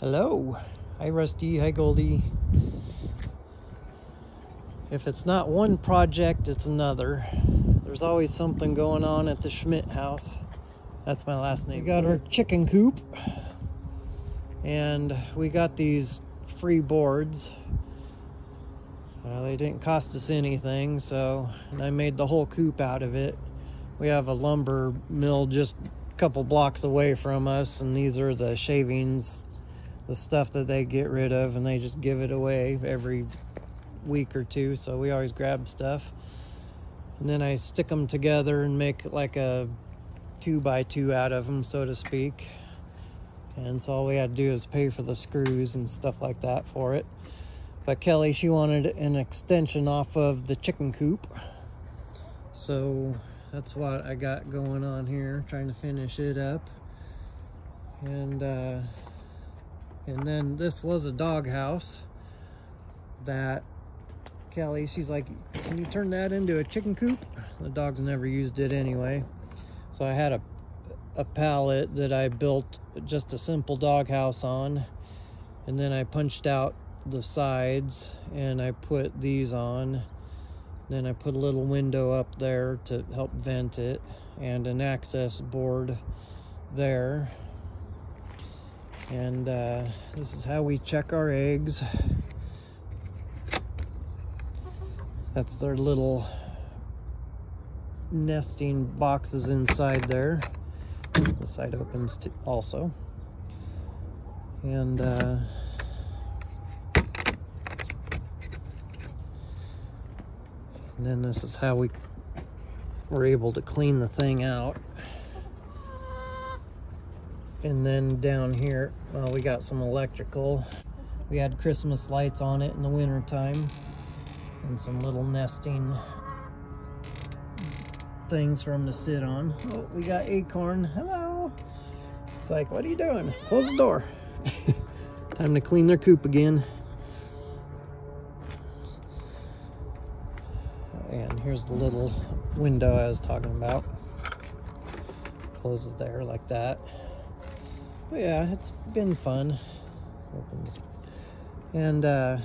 Hello. Hi, Rusty. Hi, Goldie. If it's not one project, it's another. There's always something going on at the Schmidt house. That's my last name. We got our chicken coop. And we got these free boards. Well, they didn't cost us anything, so I made the whole coop out of it. We have a lumber mill just a couple blocks away from us, and these are the shavings, the stuff that they get rid of, and they just give it away every week or two, so we always grab stuff. And then I stick them together and make like a two by two out of them, so to speak. And so all we had to do is pay for the screws and stuff like that for it. But Kelly, she wanted an extension off of the chicken coop. So that's what I got going on here, trying to finish it up. And uh, and then this was a dog house that Kelly, she's like, can you turn that into a chicken coop? The dogs never used it anyway. So I had a, a pallet that I built just a simple dog house on. And then I punched out the sides and I put these on. Then I put a little window up there to help vent it and an access board there. And uh, this is how we check our eggs. That's their little nesting boxes inside there. The side opens to also. And uh, and then this is how we were able to clean the thing out. And then down here, well, we got some electrical. We had Christmas lights on it in the winter time and some little nesting things for him to sit on. Oh, we got Acorn. Hello. It's like, what are you doing? Close the door. Time to clean their coop again. And here's the little window I was talking about. Closes there like that. But yeah, it's been fun. And uh,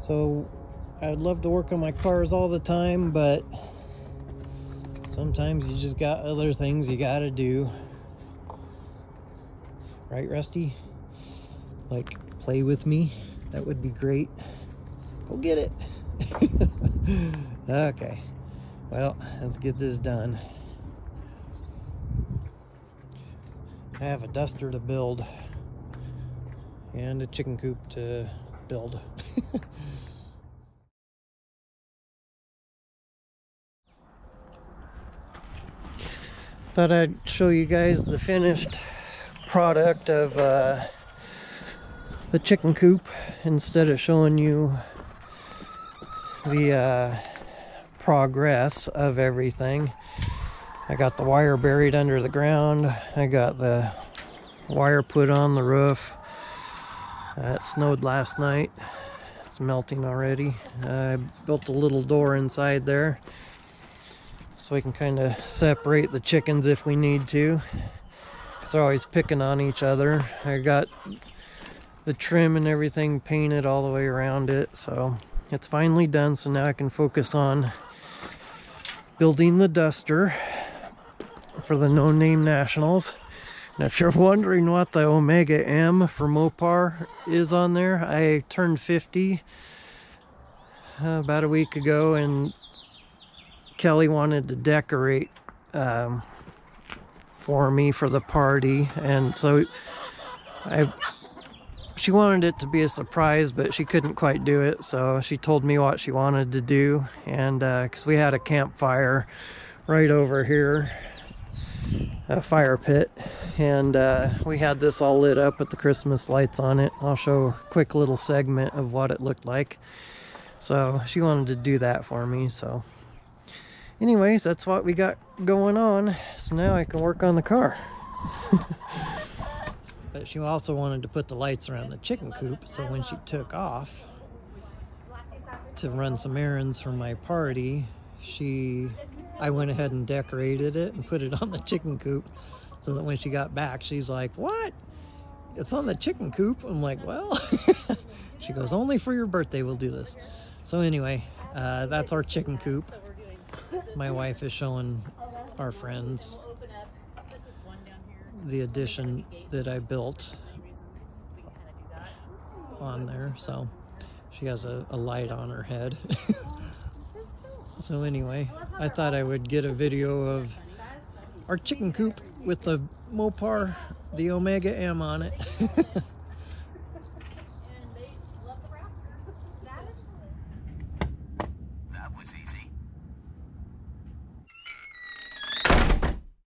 so I would love to work on my cars all the time, but sometimes you just got other things you gotta do. Right, Rusty? Like, play with me? That would be great. Go get it. okay. Well, let's get this done. I have a duster to build and a chicken coop to build. Thought I'd show you guys the finished product of uh, the chicken coop instead of showing you the uh, progress of everything. I got the wire buried under the ground. I got the wire put on the roof. It snowed last night. It's melting already. I built a little door inside there so we can kind of separate the chickens if we need to. They're always picking on each other. I got the trim and everything painted all the way around it. So it's finally done. So now I can focus on building the duster for the No Name Nationals. Now, if you're wondering what the Omega M for Mopar is on there, I turned 50 uh, about a week ago, and Kelly wanted to decorate um, for me for the party, and so I she wanted it to be a surprise, but she couldn't quite do it, so she told me what she wanted to do, and because uh, we had a campfire right over here a fire pit and uh, we had this all lit up with the Christmas lights on it. I'll show a quick little segment of what it looked like. So she wanted to do that for me. So anyways, that's what we got going on. So now I can work on the car. but she also wanted to put the lights around the chicken coop. So when she took off to run some errands for my party, she I went ahead and decorated it and put it on the chicken coop so that when she got back she's like what it's on the chicken coop. I'm like, well, she goes, only for your birthday we'll do this. So anyway, uh, that's our chicken coop. My wife is showing our friends the addition that I built on there. So she has a, a light on her head. so anyway, I thought I would get a video of our chicken coop with the Mopar, the Omega M on it.